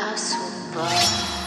nosso pó.